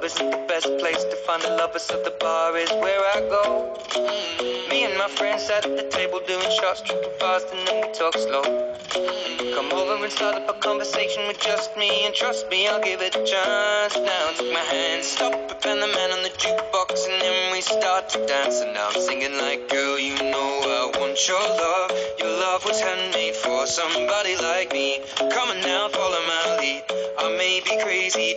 best place to find the lovers, so the bar is where I go. Mm. Me and my friends sat at the table doing shots, tripping fast, and then we talk slow. Mm. Come over and start up a conversation with just me, and trust me, I'll give it a chance. Now take my hand, stop it, and the man on the jukebox, and then we start to dance. And now I'm singing like, girl, you know I want your love. Your love was handmade for somebody like me. Come on now, follow my lead. I may be crazy.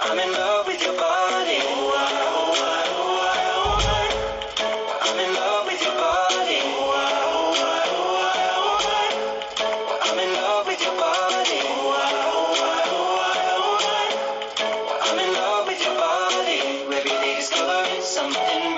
I'm in love with your body. I'm in love with your body. I'm in love with your body. In love with your body. Every day discovering something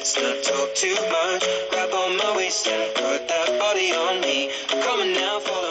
let's not talk too much. Grab on my waist and put that body on me. Come on now, follow